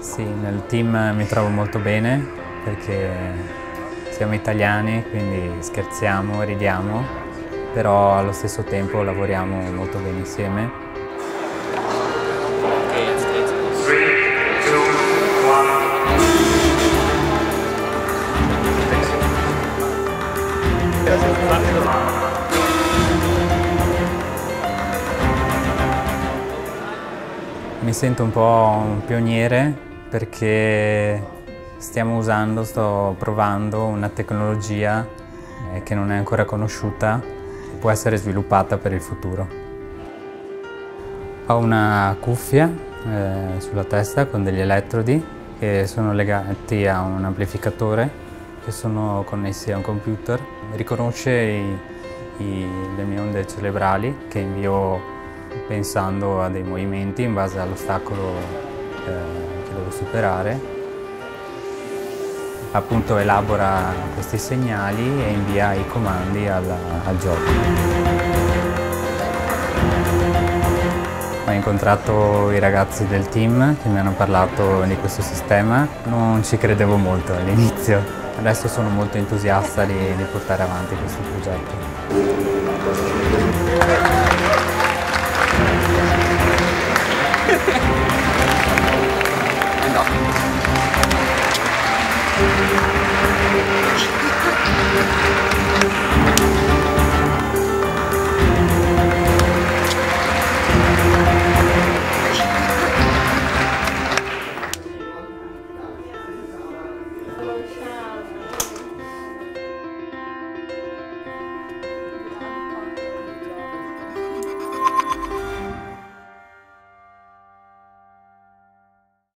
Sì, nel team mi trovo molto bene perché siamo italiani, quindi scherziamo, ridiamo, però allo stesso tempo lavoriamo molto bene insieme. Mi sento un po' un pioniere perché stiamo usando, sto provando una tecnologia eh, che non è ancora conosciuta e può essere sviluppata per il futuro. Ho una cuffia eh, sulla testa con degli elettrodi che sono legati a un amplificatore che sono connessi a un computer. Riconosce i, i, le mie onde cerebrali che invio pensando a dei movimenti in base all'ostacolo eh, devo superare. Appunto elabora questi segnali e invia i comandi al, al gioco. Ho incontrato i ragazzi del team che mi hanno parlato di questo sistema, non ci credevo molto all'inizio, adesso sono molto entusiasta di, di portare avanti questo progetto.